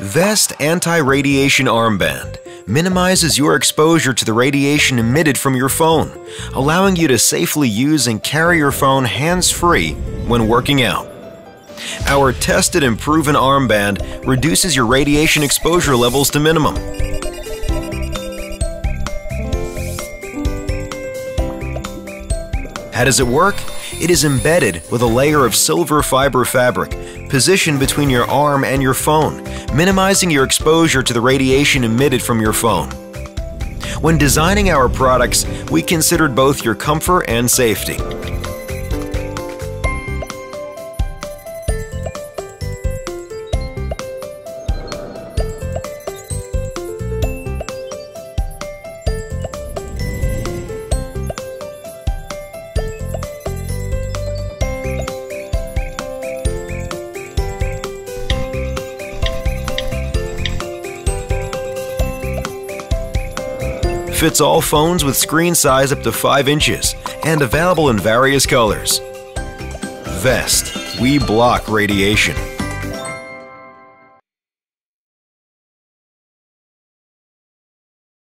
Vest Anti-Radiation Armband minimizes your exposure to the radiation emitted from your phone, allowing you to safely use and carry your phone hands-free when working out. Our tested and proven armband reduces your radiation exposure levels to minimum. How does it work? It is embedded with a layer of silver fiber fabric positioned between your arm and your phone, minimizing your exposure to the radiation emitted from your phone. When designing our products, we considered both your comfort and safety. Fits all phones with screen size up to 5 inches and available in various colors. Vest. We block radiation.